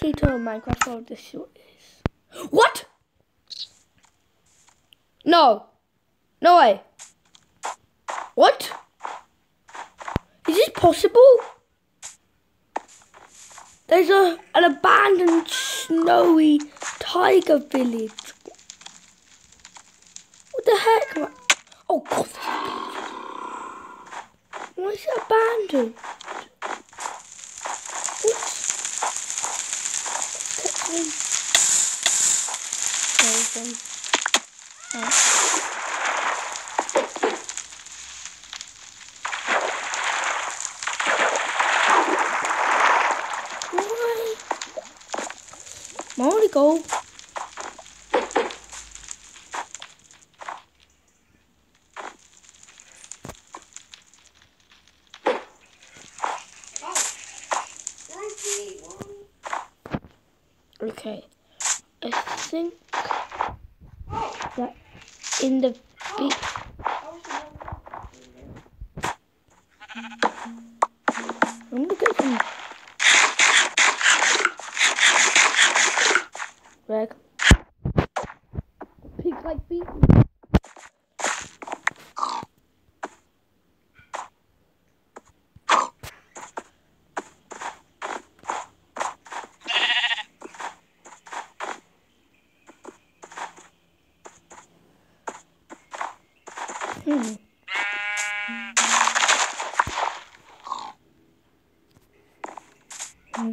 See to Minecraft how this short is. What? No. No way. What? Is this possible? There's a an abandoned snowy taiga village. What the heck? Oh god. Why is it abandoned? Why? Molly go. Okay. I think that in the beat. I'm gonna get some. Greg. Pig like beat. Hmm. Hmm.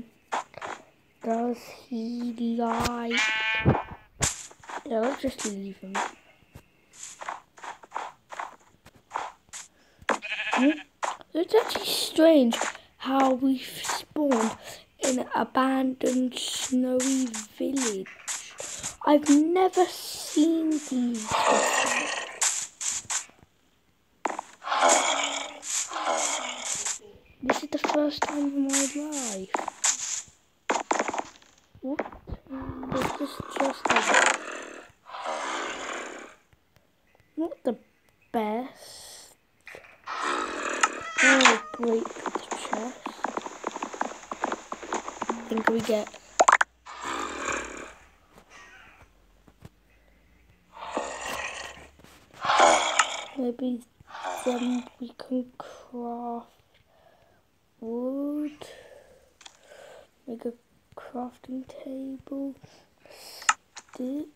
Does he like? Yeah, let's just leave him. Hmm? It's actually strange how we've spawned in an abandoned snowy village. I've never seen these before. This is the first time in my life. What? This is just like not the best. Oh, break the chest. I think we get. Maybe then we can craft wood, make a crafting table, sticks.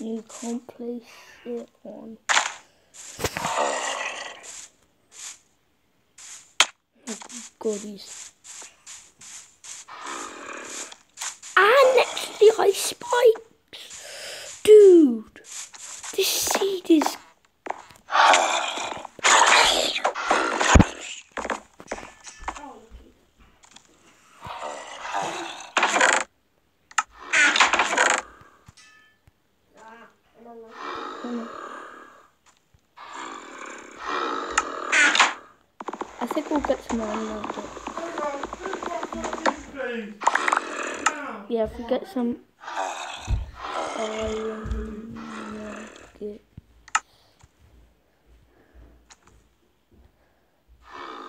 You can't place it on. Goodies. And next to the ice spikes. Dude, this seed is. I think we'll get some iron out Yeah, if we get some iron nuggets.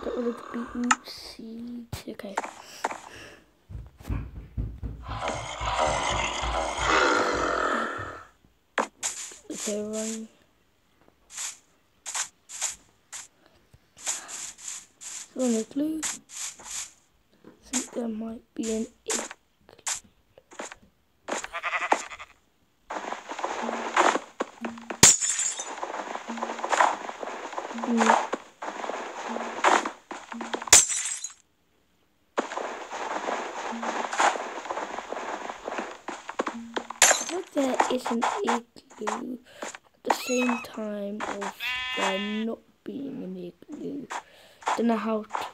Get rid of the beetroot seeds. Okay. Okay, run. Run a glue. I think there might be an egg. Mm. But there is an igloo at the same time of there not being an igloo. Don't know how to.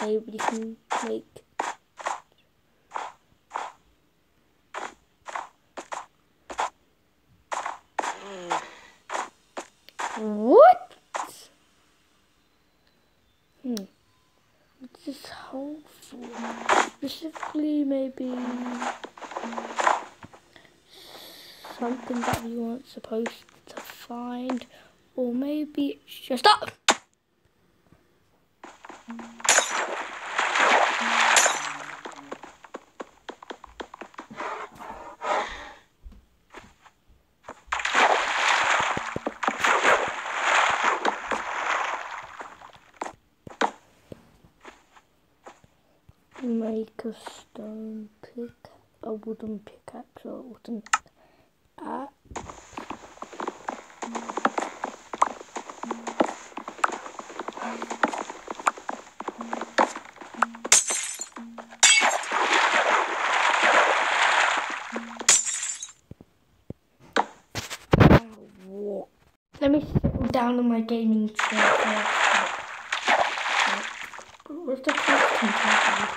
Maybe we can make What? hopeful. Specifically, maybe something that we weren't supposed to find, or maybe it's just up. make a stone pick, a wooden pickaxe or a wooden down my gaming chair Where's the crafting table?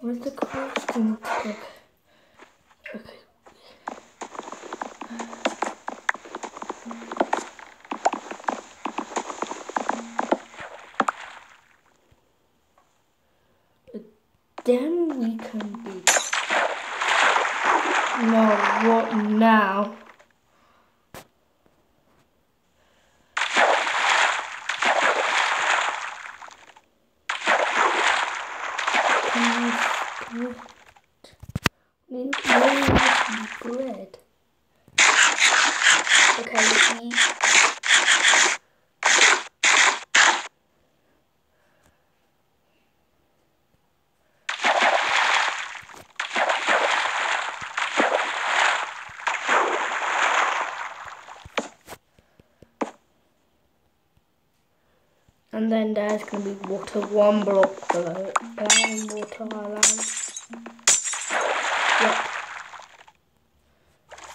Where's the crafting table? Okay. Then we can be. No, what now? Bread. Okay, eat. And there's to be water one block below. Allowing water, allowing. Yep.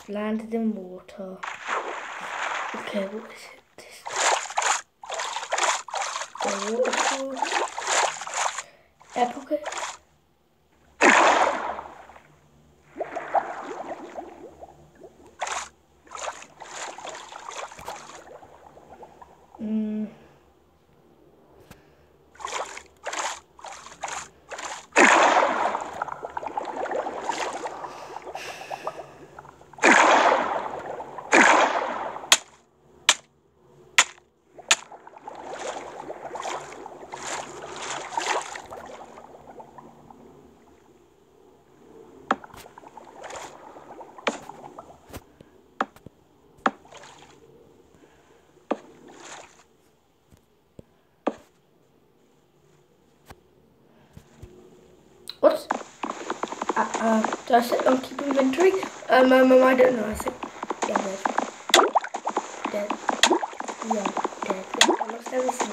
Landed in water. Okay, what is it? This. The waterfall. Air pocket. Mm. What? Uh, did I set on keep inventory? Um, um, I don't know. I think, yeah, dead. Dead. Yeah, dead. I lost everything.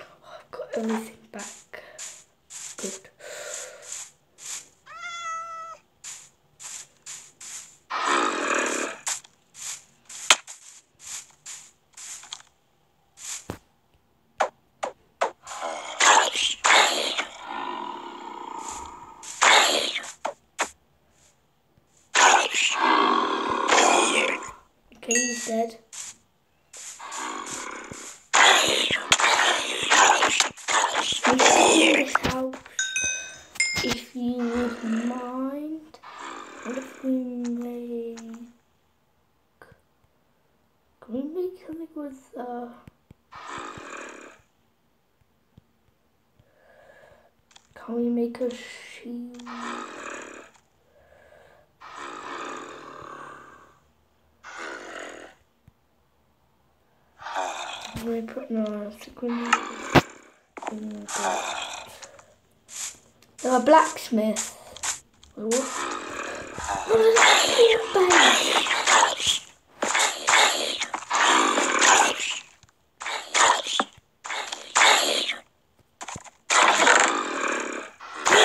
Oh, I've got everything back. Good. Okay, he's dead. This house, if you would mind, what if we make, can we make something with, uh, can we make a shield? We put no, I think we need in the a blacksmith.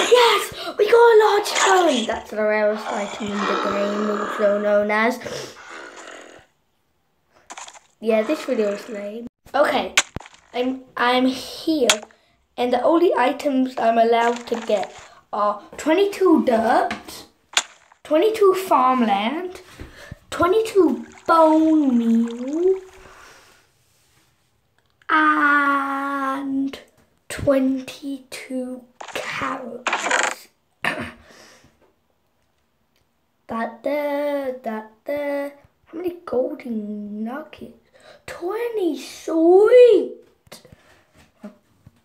Yes, we got a large stone. That's the rarest item in the game, also known as. Yeah, this video is lame. Okay, I'm I'm here, and the only items I'm allowed to get are 22 dirt, 22 farmland, 22 bone meal and 22 carrots. that there, that there. How many golden nuggets? 20, sweet!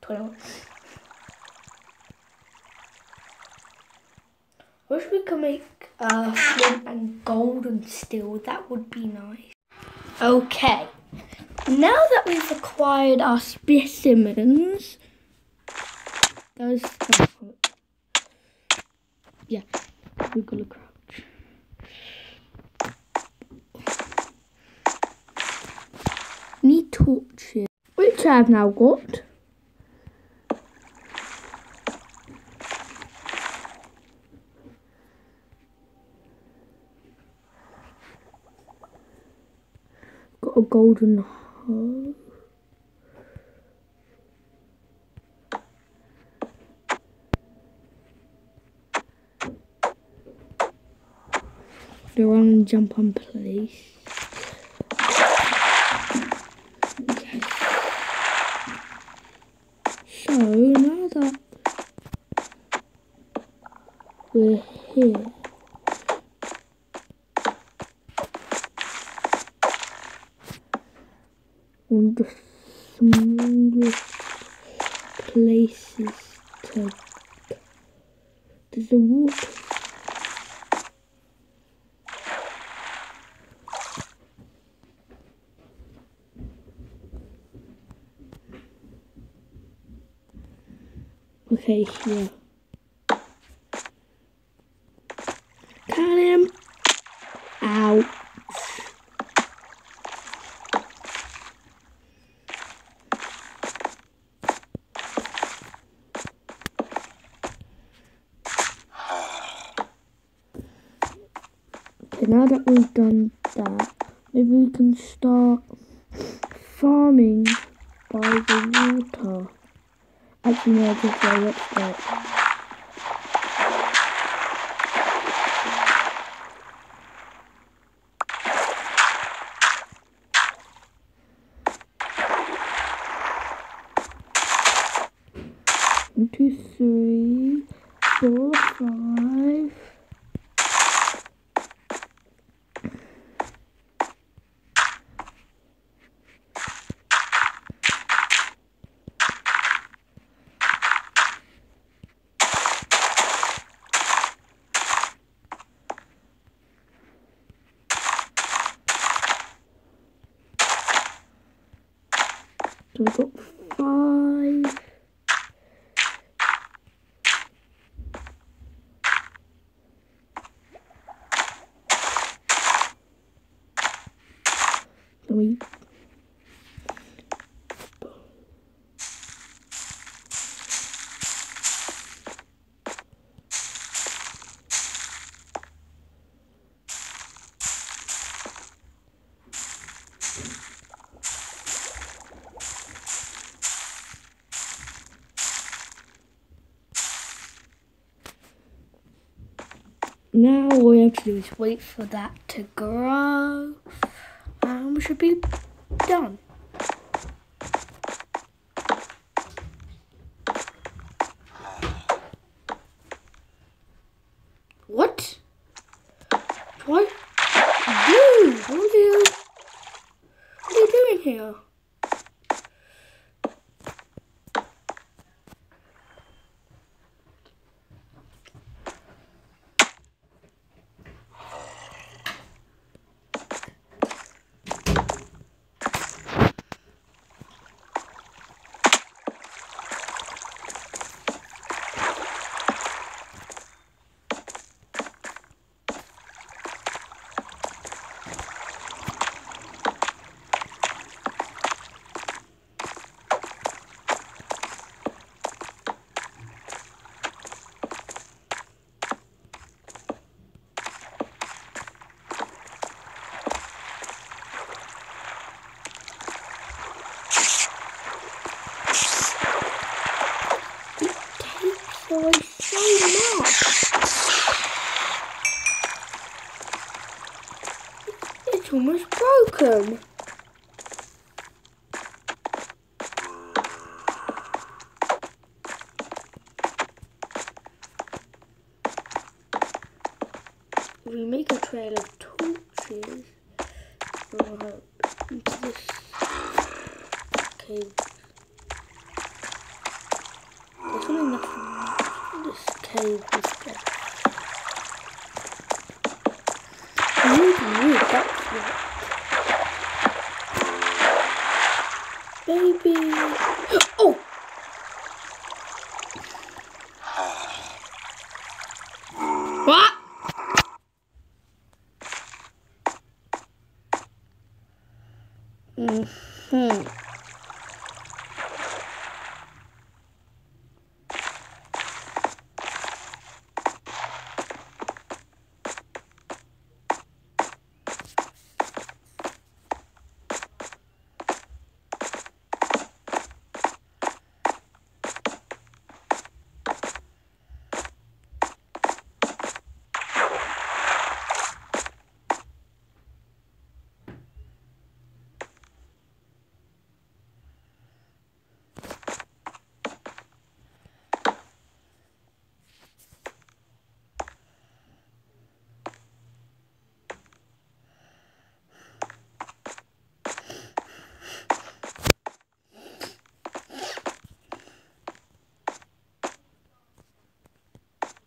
Oh, 21. wish we could make uh, flint and golden steel. That would be nice. Okay. Now that we've acquired our specimens, those. Yeah, we're gonna crouch. Need torches, which I've now got. Got a golden hoe. The run and jump on place. Okay. So now that we're here. on the smallest places to there's a water Okay, here. Got him. Ow. Okay, now that we've done that, maybe we can start farming by the water. Actually, no, just wait, let's start. One, two, three, four, five. So we've got five. Now all we have to do is wait for that to grow should be done. Broken. We make a trail of torches. Into this cave. There's that's in this cave instead. Wood, wood, that's what. Baby. Oh! What? Mm-hmm.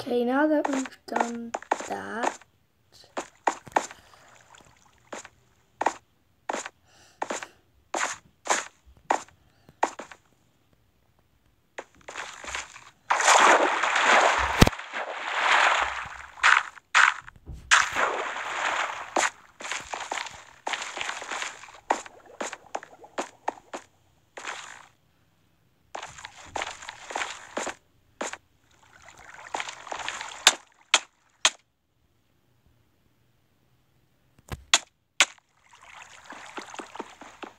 Okay, now that we've done that,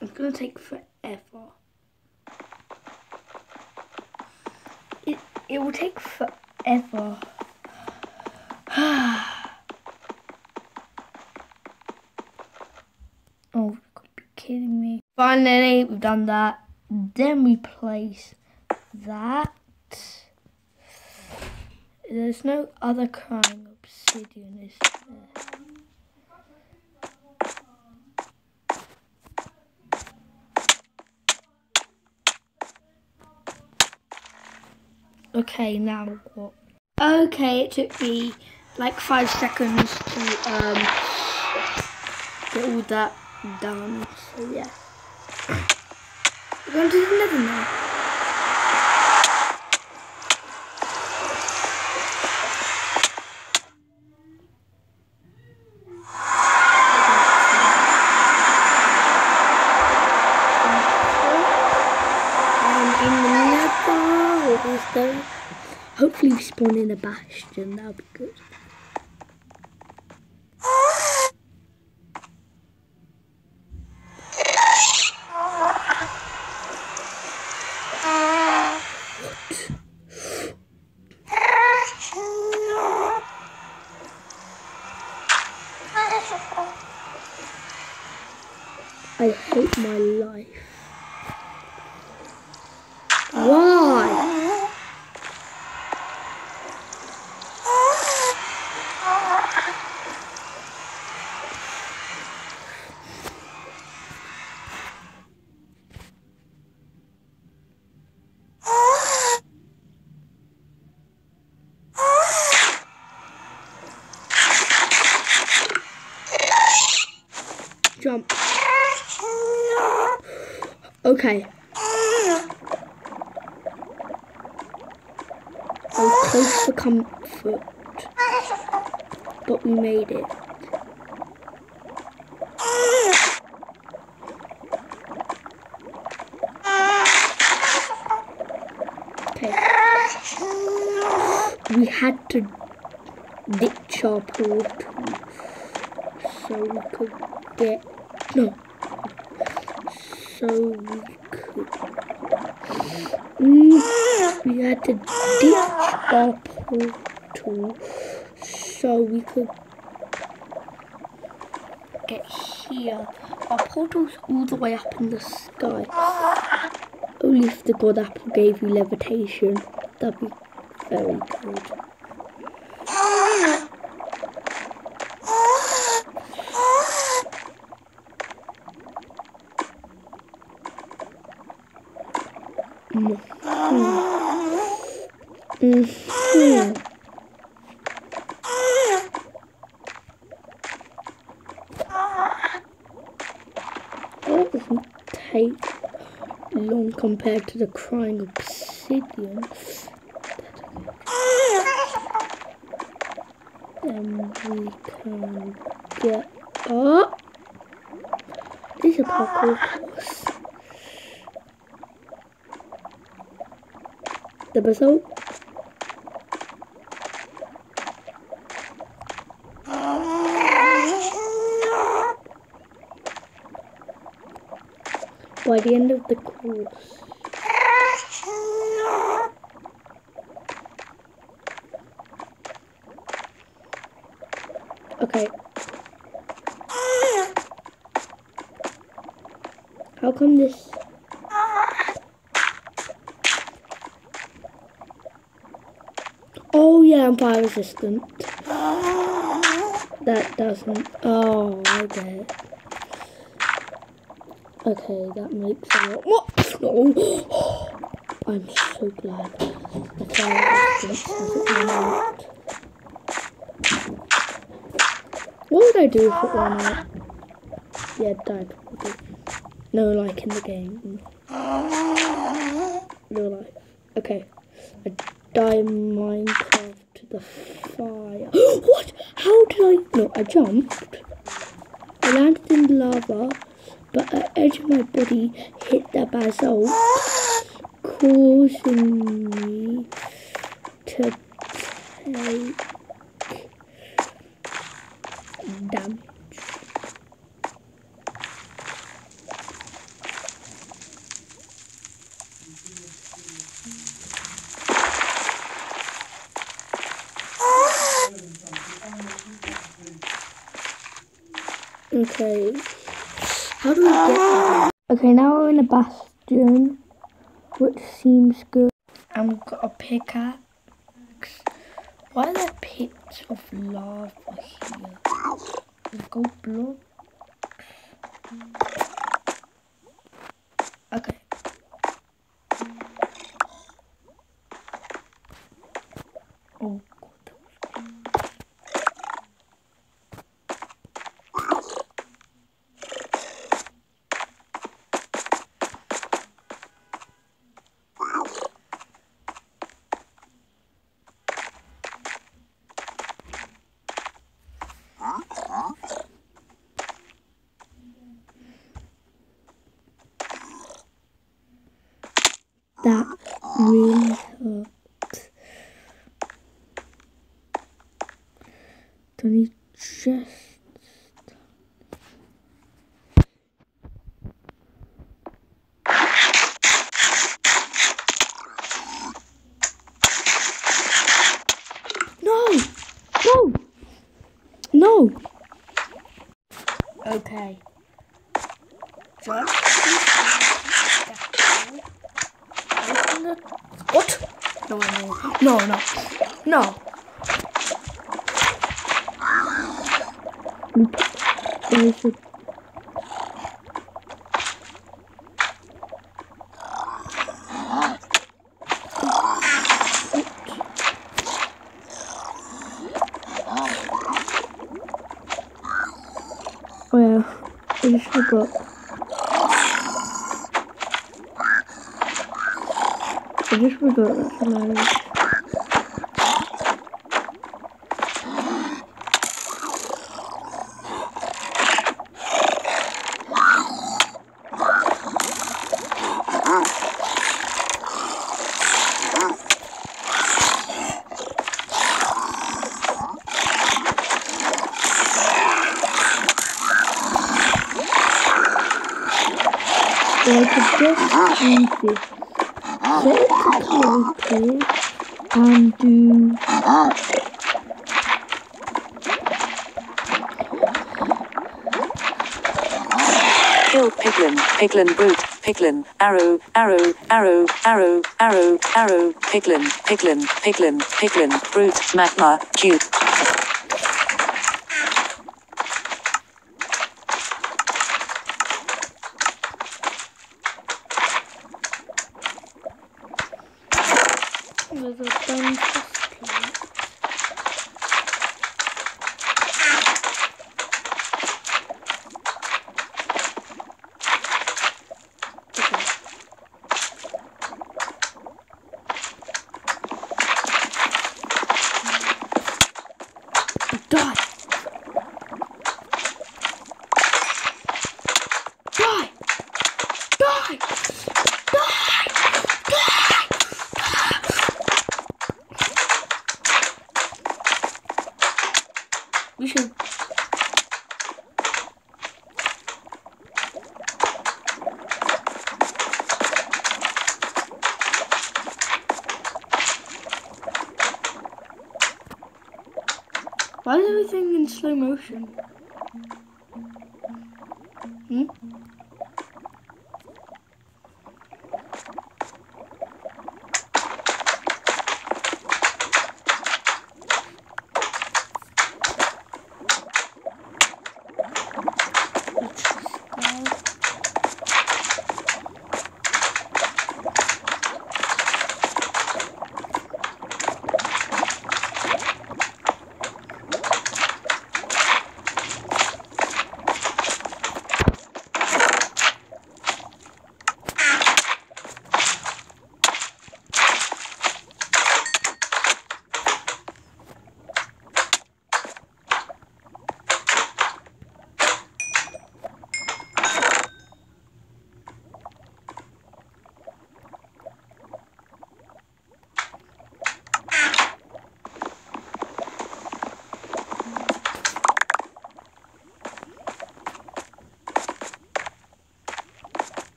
it's gonna take forever. It it will take forever. oh, be kidding me. Finally, we've done that. Then we place that. There's no other of obsidian, is there? Okay, now what? Okay, it took me like five seconds to um get all that done. So yeah. We're going to do the nether now. I'm in the nether. What is there? Hopefully bastion. That'll be good. I hate my life. Jump. Okay. I was close for comfort, but we made it. Okay. We had to ditch our portal so we could get no so we could we had to ditch our portal so we could get here. Our portal's all the way up in the sky. Only if the god apple gave you levitation. That'd be very good. Mm. Mm. Mm. That doesn't take long compared to the crying obsidian. And we can get up. This is a parkour course. The result by the end of the course. Okay. How come this? Oh yeah, I'm fire resistant. That doesn't. Oh, it. Okay, that makes a lot. What? No. I'm so glad. The fire. What would I do if it ran out? Yeah, died. No, like in the game. No, like. Okay. I die Minecraft to the fire. what? How did I? No, I jumped. I landed in the lava, but the edge of my body hit the basalt, causing me to take damage. Okay. How do we get? Okay, now we're in a bastion, which seems good. And we've got a pickaxe. Why are there pits of lava here? There's gold blocks. Okay. Oh god. That really hurt. Don't you just No! No! No! Okay. Just Open the what? No, no, no, no, no. I should. Oh yeah, I just forgot. I just forgot that's. So I could this. Set it to character and do kill piglin, piglin brute, piglin, arrow, arrow, arrow, arrow, arrow, arrow, piglin, piglin, piglin, piglin, brute, magma, cube. There's a bunch meu chão. Hum?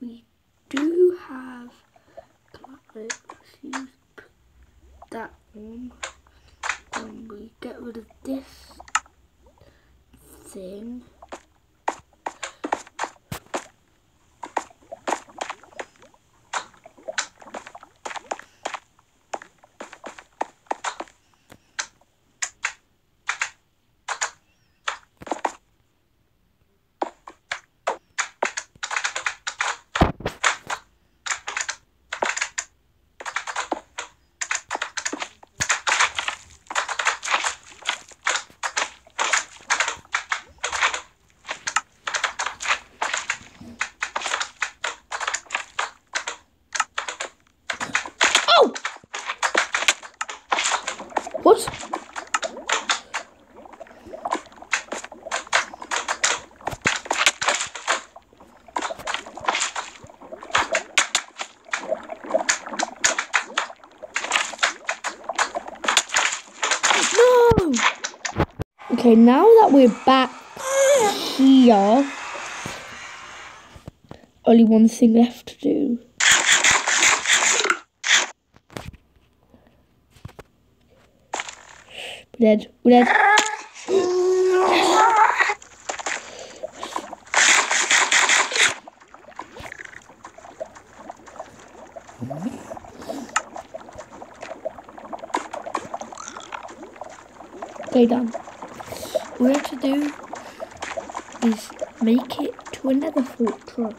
We do have let's use that one. And we get rid of this thing oh what No! Okay, now that we're back here, only one thing left to do. We're dead. We're dead. Okay, done. What we have to do is make it to another fortress.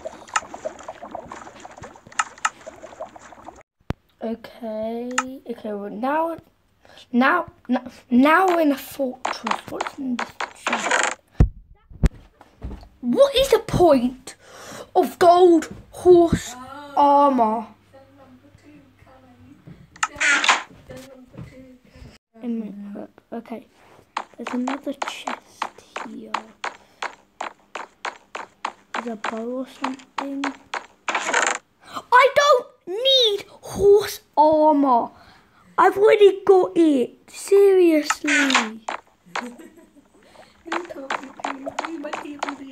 Okay, okay, well now, now, now, now we're in a fortress. What's in this chest? What is the point of gold horse oh. armor? In my book. Okay. There's another chest here. There's a bow or something. I don't need horse armor. I've already got it. Seriously.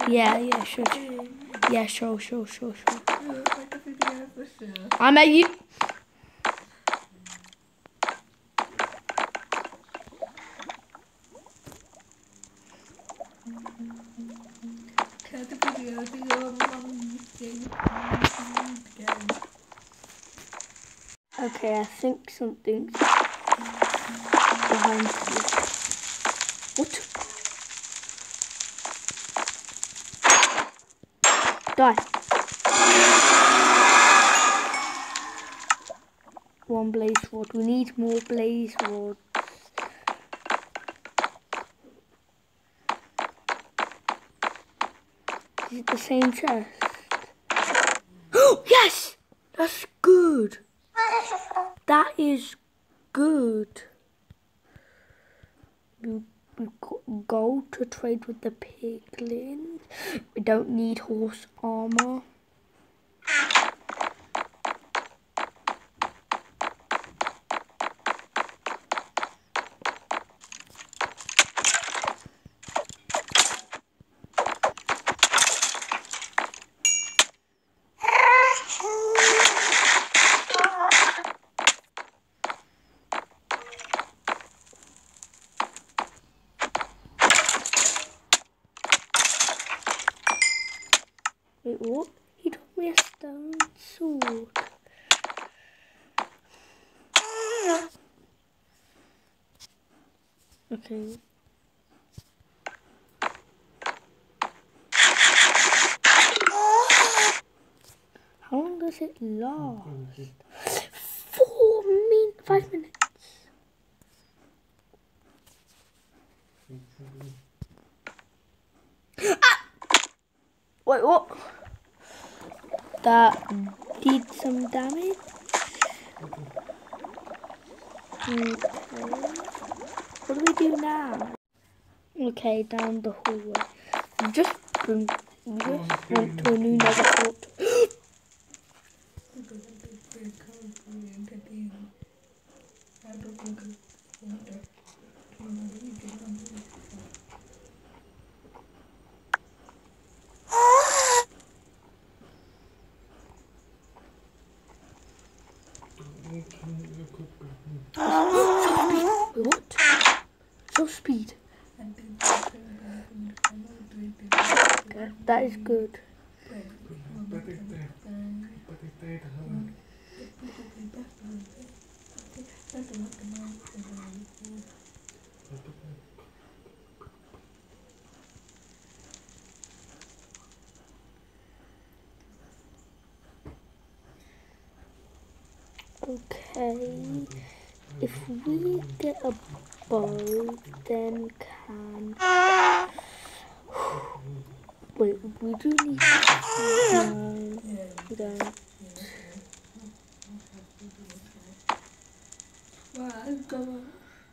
Yeah, yeah, sure. Yeah, sure, sure, sure, sure. Make a video for sure. I met you. Okay, I think something's behind you. What? Die. One blaze rod. We need more blaze rods. Is it the same chest? yes! That's good. That is good. Gold to trade with the piglins. We don't need horse armor. Wait, what? He told me a stone sword. Okay. How long does it last? Four min, five minutes. Ah! Wait, what? That did some damage. Okay. What do we do now? Okay, down the hallway. Just, just went to a new nether fort. What? So speed. Okay, that is good. Okay. If we get a bow, then can. Wait, we do need. No, we don't. Well, go on.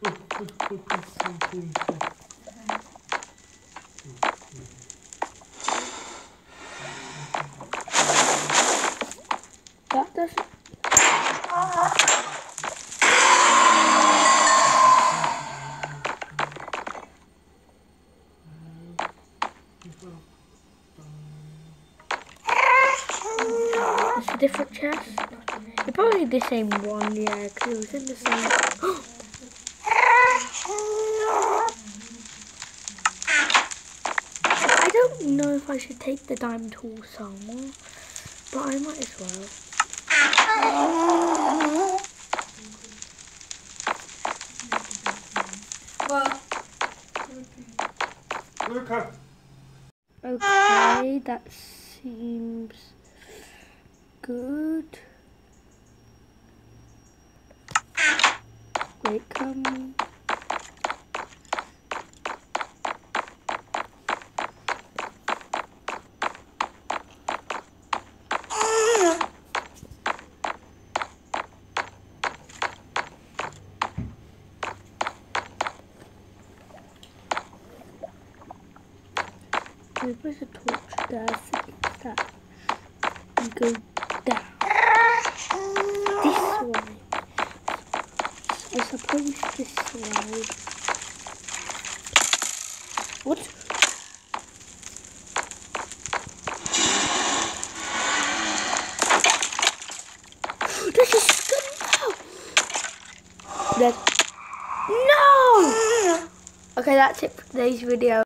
That doesn't. It's a different chest. It's probably the same one, yeah, because it was in the same. I don't know if I should take the diamond tool somewhere, but I might as well. Well, Luca! Okay, that seems good. Come. Wait, where's a torch there? I it's that. supposed to snow. What? this is good now! No! Okay, that's it for today's video.